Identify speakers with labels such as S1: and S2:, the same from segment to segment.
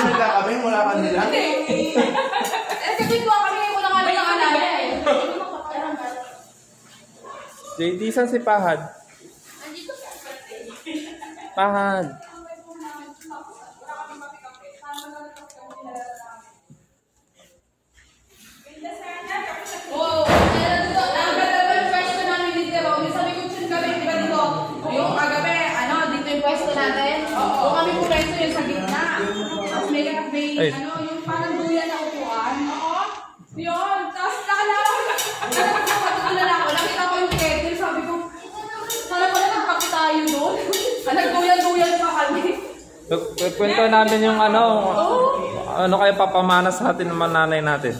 S1: tayo nagkakabay, wala ka nila.
S2: Eh, kasi ko kami ko na nga lang naalala eh.
S3: JD, saan si Pahad?
S2: Nandito siya.
S3: Pahad.
S2: Kaya pa yung kagabi, ano, dito yung pwesto natin. Oo. kami po pwesto yung sa
S3: Ay.
S2: ano, yung parang duyan na upuan. Oo. Yun. Tapos nakalawa ko. Nakatulala ako. Nakita ko yung kettle. Sabi ko, sana pala nagkape tayo doon. Nagduyan-duyan pa kami.
S3: Kwento namin yung ano,
S2: Oo.
S3: ano kayo papamana sa atin ng nanay natin.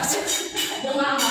S2: Dumama.